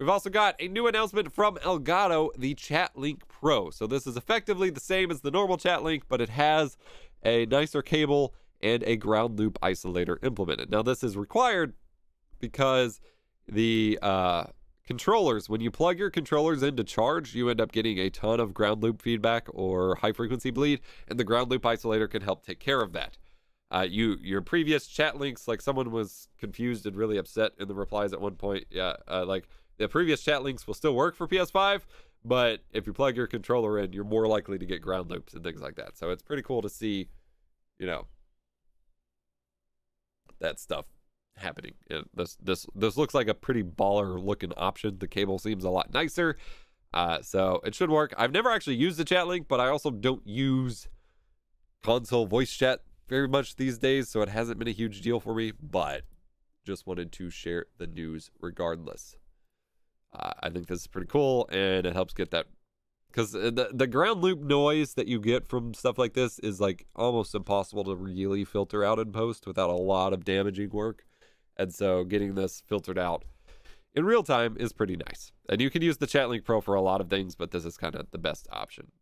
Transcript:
We've also got a new announcement from Elgato, the Chat Link Pro. So this is effectively the same as the normal Chat Link, but it has a nicer cable and a ground loop isolator implemented. Now this is required because the uh, controllers, when you plug your controllers into charge, you end up getting a ton of ground loop feedback or high frequency bleed, and the ground loop isolator can help take care of that. Uh, you your previous chat links, like someone was confused and really upset in the replies at one point. Yeah, uh, like the previous chat links will still work for PS5, but if you plug your controller in, you're more likely to get ground loops and things like that. So it's pretty cool to see, you know, that stuff happening. And this this this looks like a pretty baller looking option. The cable seems a lot nicer. Uh, so it should work. I've never actually used the chat link, but I also don't use console voice chat very much these days, so it hasn't been a huge deal for me, but just wanted to share the news regardless. Uh, I think this is pretty cool, and it helps get that because the the ground loop noise that you get from stuff like this is like almost impossible to really filter out in post without a lot of damaging work, and so getting this filtered out in real time is pretty nice. And you can use the Chat Link Pro for a lot of things, but this is kind of the best option.